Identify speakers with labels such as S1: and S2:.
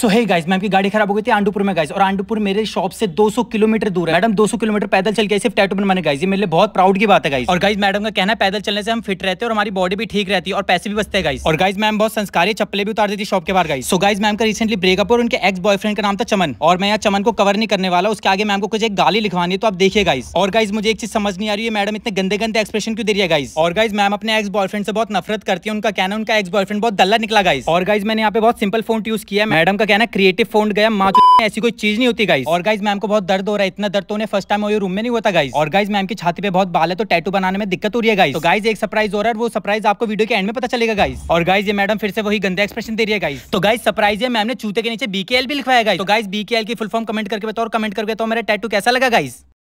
S1: सो है guys ma'am की गाड़ी खराब हो गई थी आंडूपुर में गाइस और आंडूपुर मेरे शॉप से 200 किलोमीटर दूर है. मैडम 200 किलोमीटर पैदल चल के सिर्फ़ टैटू बनवाने गाइस ये मेरे लिए बहुत प्राउड की बात है गाइस और गाइज़ मैडम का कहना है, पैदल चलने से हम फिट रहते हैं और हमारी बॉडी भी ठीक रहती है और पैसे भी बचते हैं गाइस और गाइज़ मैम बहुत संस्कारी चप्पले भी उतार देती शॉप के बाहर गाइस सो गाइज़ मैम का रिसेंटली ब्रेकअप और उनके एक्स बॉयफ्रेंड का नाम था चमन. और मैं यहाँ चमन को कवर नहीं करने वाला, उसके आगे मैम को कुछ एक गाली लिखवानी है तो आप देखिए गाइस और गाइज़ मुझे एक चीज़ समझ नहीं आ रही है, मैडम इतने गंदे गंदे एक्सप्रेशन क्यों दे रही है गाइस और गाइज़ मैम अपने एक्स बॉयफ्रेंड से बहुत नफरत करती है, उनका कहना उनका एक्स बॉयफ्रेंड बहुत दल्ला निकला गाइस और गाइज़ मैंने यहाँ पे बहुत सिंपल फ़ोन यूज़ किया मैडम का कहना क्रिएटिव फ़ोन गया। माँ ऐसी कोई चीज़ नहीं होती गाइस और गाइस मैम को बहुत दर्द हो रहा है। इतना दर्द तो उन्हें फ़र्स्ट टाइम रूम में नहीं होता गाइस और गाइस मैम की छाती पे बहुत बाल है तो टैटू बनाने में दिक्कत हो रही है गाइस तो गाइस एक सरप्राइज़ हो रहा है वो सरप्राइज़ आपको वीडियो के एंड में पता चलेगा गाइस और गाइस ये मैडम फिर से वही गंदा एक्सप्रेशन दे रही है गाइस तो गाइस सरप्राइज़ है मैम ने चूते के नीचे बीकेएल भी लिखवाया गाइस तो गाइस बीकेएल की फुल फॉर्म कमेंट करके बताओ और कमेंट करके तो मेरा टैटू कैसा लगा गाइस